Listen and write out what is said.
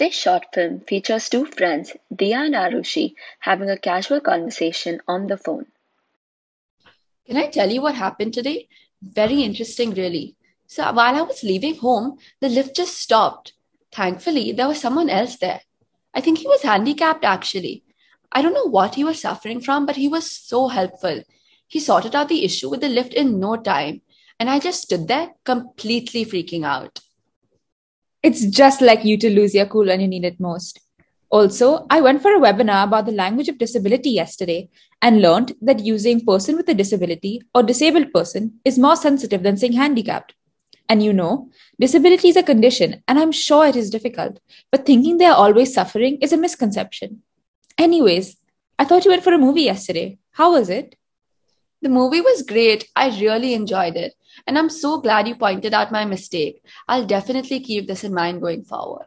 This short film features two friends, Diya and Arushi, having a casual conversation on the phone. Can I tell you what happened today? Very interesting, really. So, while I was leaving home, the lift just stopped. Thankfully, there was someone else there. I think he was handicapped, actually. I don't know what he was suffering from, but he was so helpful. He sorted out the issue with the lift in no time, and I just stood there completely freaking out. It's just like you to lose your cool when you need it most. Also, I went for a webinar about the language of disability yesterday and learned that using person with a disability or disabled person is more sensitive than saying handicapped. And you know, disability is a condition, and I'm sure it is difficult, but thinking they are always suffering is a misconception. Anyways, I thought you went for a movie yesterday. How was it? The movie was great. I really enjoyed it. And I'm so glad you pointed out my mistake. I'll definitely keep this in mind going forward.